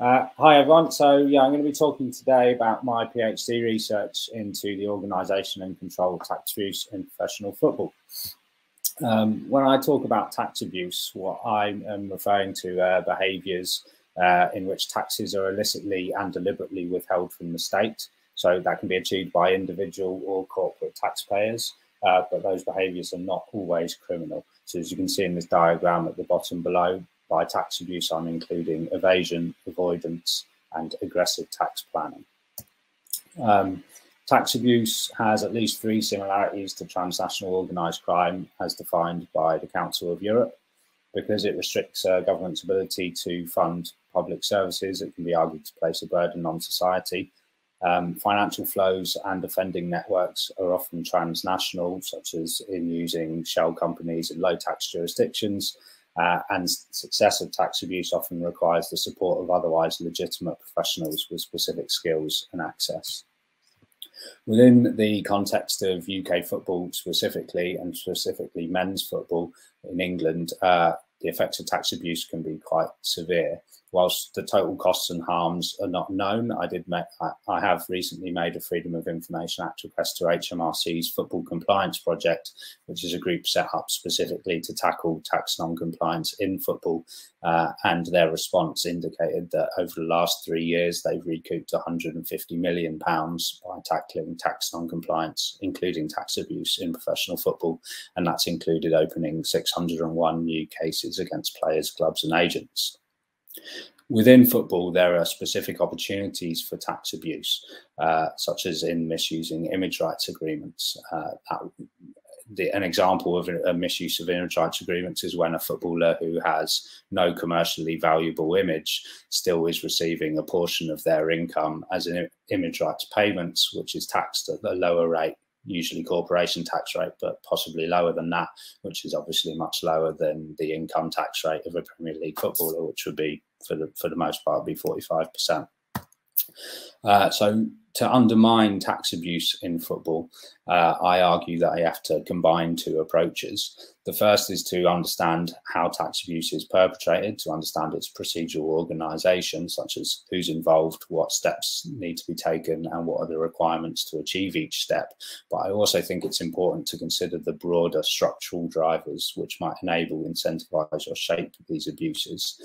Uh, hi everyone. So yeah, I'm going to be talking today about my PhD research into the organisation and control of tax abuse in professional football. Um, when I talk about tax abuse, what I am referring to are behaviours uh, in which taxes are illicitly and deliberately withheld from the state. So that can be achieved by individual or corporate taxpayers, uh, but those behaviours are not always criminal. So as you can see in this diagram at the bottom below, by tax abuse, I'm including evasion, avoidance, and aggressive tax planning. Um, tax abuse has at least three similarities to transnational organised crime as defined by the Council of Europe. Because it restricts uh, government's ability to fund public services, it can be argued to place a burden on society. Um, financial flows and offending networks are often transnational, such as in using shell companies in low tax jurisdictions, uh, and success of tax abuse often requires the support of otherwise legitimate professionals with specific skills and access. Within the context of UK football specifically, and specifically men's football in England, uh, the effects of tax abuse can be quite severe whilst the total costs and harms are not known, I did make, I, have recently made a Freedom of Information Act request to HMRC's Football Compliance Project, which is a group set up specifically to tackle tax non-compliance in football. Uh, and their response indicated that over the last three years, they've recouped 150 million pounds by tackling tax non-compliance, including tax abuse in professional football. And that's included opening 601 new cases against players, clubs and agents. Within football, there are specific opportunities for tax abuse, uh, such as in misusing image rights agreements. Uh, that, the, an example of a, a, misuse of image rights agreements is when a footballer who has no commercially valuable image still is receiving a portion of their income as an image rights payments, which is taxed at a lower rate usually corporation tax rate, but possibly lower than that, which is obviously much lower than the income tax rate of a Premier League footballer, which would be for the for the most part be 45%. Uh, so to undermine tax abuse in football, uh, I argue that I have to combine two approaches. The first is to understand how tax abuse is perpetrated, to understand its procedural organisation, such as who's involved, what steps need to be taken, and what are the requirements to achieve each step. But I also think it's important to consider the broader structural drivers which might enable, incentivise, or shape these abuses.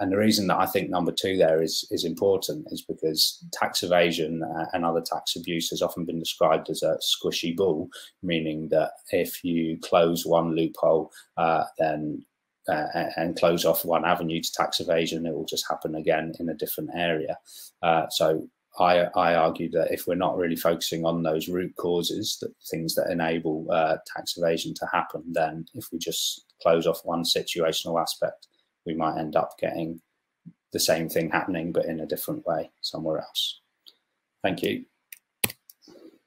And the reason that I think number two there is is important is because tax evasion uh, and other tax abuse has often been described as a squishy ball, meaning that if you close one loophole, uh, then uh, and close off one avenue to tax evasion, it will just happen again in a different area. Uh, so I, I, argue that if we're not really focusing on those root causes, that things that enable uh, tax evasion to happen, then if we just close off one situational aspect, we might end up getting the same thing happening, but in a different way somewhere else. Thank you.